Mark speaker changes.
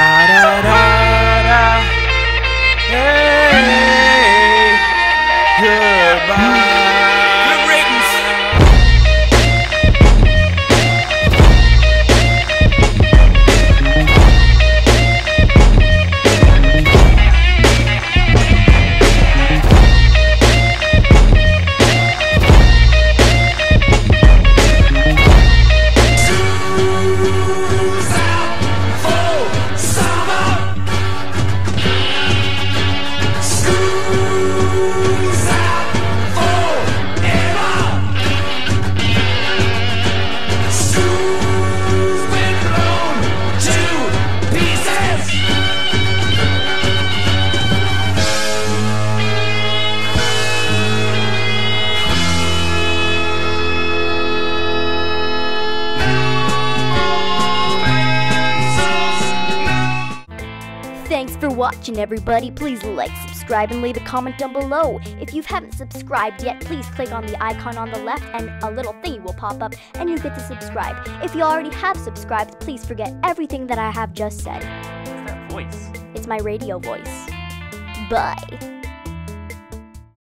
Speaker 1: La da da da. Hey, goodbye. Thanks for watching, everybody. Please like, subscribe, and leave a comment down below. If you haven't subscribed yet, please click on the icon on the left, and a little thingy will pop up, and you get to subscribe. If you already have subscribed, please forget everything that I have just said.
Speaker 2: What's that voice?
Speaker 1: It's my radio voice. Bye.